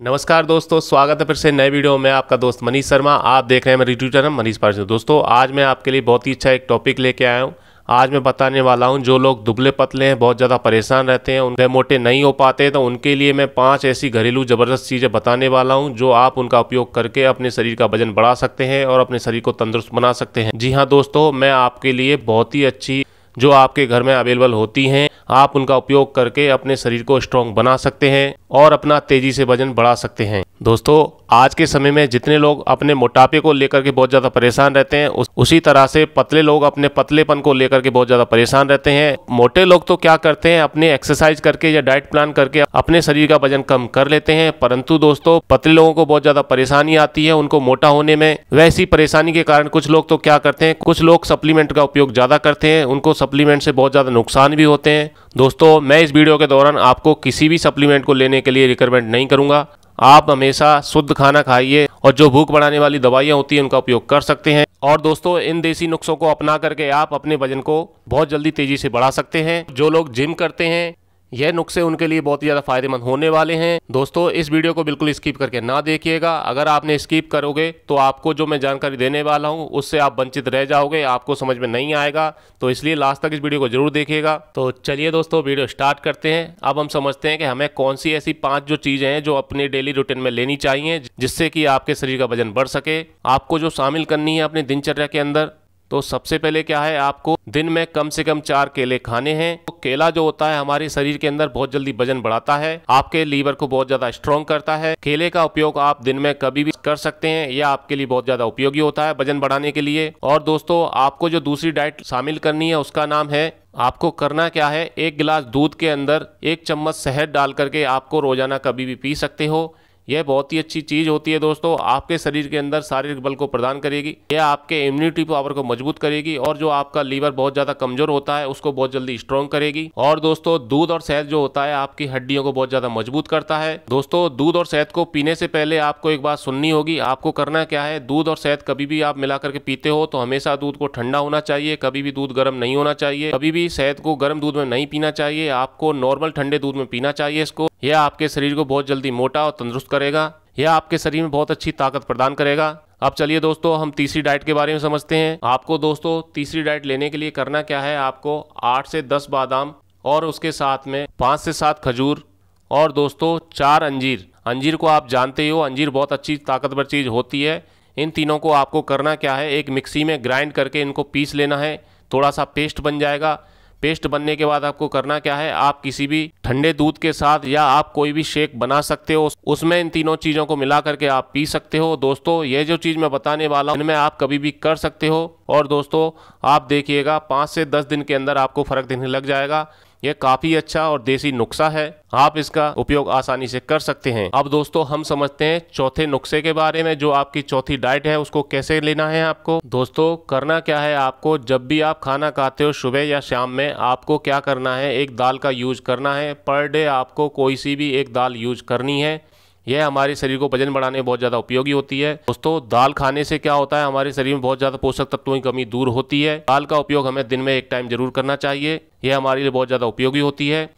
नमस्कार दोस्तों, स्वागत है फिर से नए वीडियो में आपका दोस्त मनीष शर्मा। आप देख रहे हैं मेरे यूट्यूब चैनल मनीष पार्टी दोस्तों, आज मैं आपके लिए बहुत ही अच्छा एक टॉपिक लेके आया हूँ। आज मैं बताने वाला हूँ, जो लोग दुबले पतले हैं, बहुत ज़्यादा परेशान रहते हैं, उनके मोटे नहीं हो पाते तो उनके लिए मैं पाँच ऐसी घरेलू ज़बरदस्त चीज़ें बताने वाला हूँ, जो आप उनका उपयोग करके अपने शरीर का वज़न बढ़ा सकते हैं और अपने शरीर को तंदुरुस्त बना सकते हैं। जी हाँ दोस्तों, मैं आपके लिए बहुत ही अच्छी जो आपके घर में अवेलेबल होती हैं, आप उनका उपयोग करके अपने शरीर को स्ट्रांग बना सकते हैं और अपना तेज़ी से वज़न बढ़ा सकते हैं। दोस्तों आज के समय में जितने लोग अपने मोटापे को लेकर के बहुत ज़्यादा परेशान रहते हैं उस, उसी तरह से पतले लोग अपने पतलेपन को लेकर के बहुत ज़्यादा परेशान रहते हैं। मोटे लोग तो क्या करते हैं अपने एक्सरसाइज करके या डाइट प्लान करके अपने शरीर का वज़न कम कर लेते हैं परंतु दोस्तों पतले लोगों को बहुत ज़्यादा परेशानी आती है उनको मोटा होने में। वैसी परेशानी के कारण कुछ लोग तो क्या करते हैं कुछ लोग सप्लीमेंट का उपयोग ज़्यादा करते हैं उनको सप्लीमेंट से बहुत ज़्यादा नुकसान भी होते हैं। दोस्तों मैं इस वीडियो के दौरान आपको किसी भी सप्लीमेंट को लेने के लिए रिकमेंड नहीं करूँगा। आप हमेशा शुद्ध खाना खाइए और जो भूख बढ़ाने वाली दवाइयाँ होती हैं, उनका उपयोग कर सकते हैं। और दोस्तों, इन देसी नुस्खों को अपना करके आप अपने वज़न को बहुत जल्दी तेज़ी से बढ़ा सकते हैं। जो लोग जिम करते हैं यह नुस्खे उनके लिए बहुत ही ज़्यादा फ़ायदेमंद होने वाले हैं। दोस्तों, इस वीडियो को बिल्कुल स्किप करके ना देखिएगा। अगर आपने स्किप करोगे तो आपको जो मैं जानकारी देने वाला हूँ, उससे आप वंचित रह जाओगे, आपको समझ में नहीं आएगा। तो इसलिए लास्ट तक इस वीडियो को ज़रूर देखिएगा। तो चलिए दोस्तों, वीडियो स्टार्ट करते हैं। अब हम समझते हैं कि हमें कौन सी ऐसी पाँच जो चीज़ें हैं जो अपने डेली रूटीन में लेनी चाहिए, जिससे कि आपके शरीर का वज़न बढ़ सके। आपको जो शामिल करनी है अपनी दिनचर्या के अंदर तो सबसे पहले क्या है, आपको दिन में कम से कम चार केले खाने हैं। तो केला जो होता है, हमारे शरीर के अंदर बहुत जल्दी वज़न बढ़ाता है, आपके लीवर को बहुत ज़्यादा स्ट्रॉन्ग करता है। केले का उपयोग आप दिन में कभी भी कर सकते हैं, यह आपके लिए बहुत ज़्यादा उपयोगी होता है वज़न बढ़ाने के लिए। और दोस्तों, आपको जो दूसरी डाइट शामिल करनी है, उसका नाम है, आपको करना क्या है, एक गिलास दूध के अंदर एक चम्मच शहद डाल करके आपको रोज़ाना कभी भी पी सकते हो। यह बहुत ही अच्छी चीज़ होती है दोस्तों, आपके शरीर के अंदर शारीरिक बल को प्रदान करेगी, यह आपके इम्यूनिटी पावर को मज़बूत करेगी और जो आपका लीवर बहुत ज़्यादा कमज़ोर होता है, उसको बहुत जल्दी स्ट्रॉन्ग करेगी। और दोस्तों, दूध और शहद जो होता है, आपकी हड्डियों को बहुत ज़्यादा मज़बूत करता है। दोस्तों, दूध और शहद को पीने से पहले आपको एक बात सुननी होगी, आपको करना क्या है, दूध और शहद कभी भी आप मिला करके पीते हो तो हमेशा दूध को ठंडा होना चाहिए, कभी भी दूध गर्म नहीं होना चाहिए, कभी भी शहद को गर्म दूध में नहीं पीना चाहिए, आपको नॉर्मल ठंडे दूध में पीना चाहिए इसको। यह आपके शरीर को बहुत जल्दी मोटा और तंदुरुस्त करेगा। यह आपके शरीर में बहुत अच्छी ताकत प्रदान करेगा। अब चलिए दोस्तों, हम तीसरी डाइट के बारे में समझते हैं। आपको दोस्तों, तीसरी डाइट लेने के लिए करना क्या है? आपको आठ से दस बादाम और उसके साथ में पाँच से सात खजूर और दोस्तों, चार अंजीर। अंजीर को आप जानते हो अंजीर बहुत अच्छी ताकतवर चीज़ होती है। इन तीनों को आपको करना क्या है? एक मिक्सी में ग्राइंड करके इनको पीस लेना है। थोड़ा सा पेस्ट बन जाएगा। पेस्ट बनने के बाद आपको करना क्या है? आप किसी भी ठंडे दूध के साथ या आप कोई भी शेक बना सकते हो। उसमें इन तीनों चीज़ों को मिला करके आप पी सकते हो। दोस्तों, ये जो चीज़ मैं बताने वाला हूँ, इनमें आप कभी भी कर सकते हो। और दोस्तों, आप देखिएगा, पाँच से दस दिन के अंदर आपको फ़र्क देने लग जाएगा। ये काफ़ी अच्छा और देसी नुस्खा है। आप इसका उपयोग आसानी से कर सकते हैं। अब दोस्तों, हम समझते हैं चौथे नुस्खे के बारे में, जो आपकी चौथी डाइट है, उसको कैसे लेना है आपको। दोस्तों, करना क्या है आपको? जब भी आप खाना खाते हो, सुबह या शाम में, आपको क्या करना है? एक दाल का यूज़ करना है। पर डे आपको कोई सी भी एक दाल यूज़ करनी है। यह हमारे शरीर को वज़न बढ़ाने में बहुत ज़्यादा उपयोगी होती है। दोस्तों, दाल खाने से क्या होता है? हमारे शरीर में बहुत ज़्यादा पोषक तत्वों की कमी दूर होती है। दाल का उपयोग हमें दिन में एक टाइम ज़रूर करना चाहिए। यह हमारे लिए बहुत ज़्यादा उपयोगी होती है।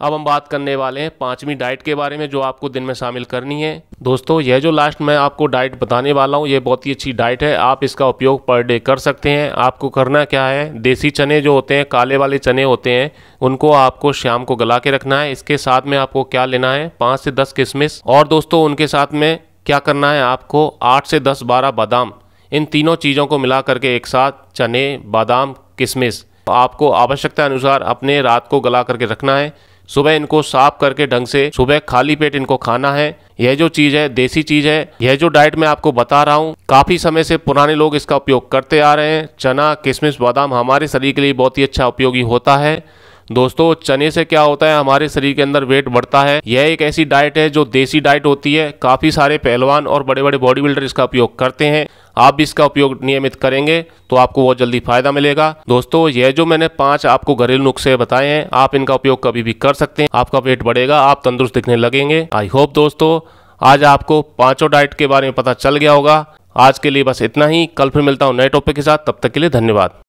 अब हम बात करने वाले हैं पांचवी डाइट के बारे में जो आपको दिन में शामिल करनी है। दोस्तों, यह जो लास्ट मैं आपको डाइट बताने वाला हूँ ये बहुत ही अच्छी डाइट है। आप इसका उपयोग पर डे कर सकते हैं। आपको करना क्या है? देसी चने जो होते हैं, काले वाले चने होते हैं, उनको आपको शाम को गला के रखना है। इसके साथ में आपको क्या लेना है? पाँच से दस किशमिश और दोस्तों, उनके साथ में क्या करना है? आपको आठ से दस बारह बादाम। इन तीनों चीज़ों को मिला करके एक साथ चने, बादाम किशमिश आपको आवश्यकता अनुसार अपने रात को गला करके रखना है। सुबह इनको साफ़ करके ढंग से, सुबह खाली पेट इनको खाना है। यह जो चीज़ है, देसी चीज़ है, यह जो डाइट मैं आपको बता रहा हूँ, काफ़ी समय से पुराने लोग इसका उपयोग करते आ रहे हैं। चना, किशमिश, बादाम हमारे शरीर के लिए बहुत ही अच्छा उपयोगी होता है। दोस्तों, चने से क्या होता है, हमारे शरीर के अंदर वेट बढ़ता है। यह एक ऐसी डाइट है जो देसी डाइट होती है। काफ़ी सारे पहलवान और बड़े बड़े बॉडी बिल्डर इसका उपयोग करते हैं। आप भी इसका उपयोग नियमित करेंगे तो आपको बहुत जल्दी फ़ायदा मिलेगा। दोस्तों, यह जो मैंने पाँच आपको घरेलू नुस्खे बताए हैं, आप इनका उपयोग कभी भी कर सकते हैं। आपका वेट बढ़ेगा, आप तंदुरुस्त दिखने लगेंगे। आई होप दोस्तों, आज आपको पाँचों डाइट के बारे में पता चल गया होगा। आज के लिए बस इतना ही। कल फिर मिलता हूँ नए टॉपिक के साथ। तब तक के लिए धन्यवाद।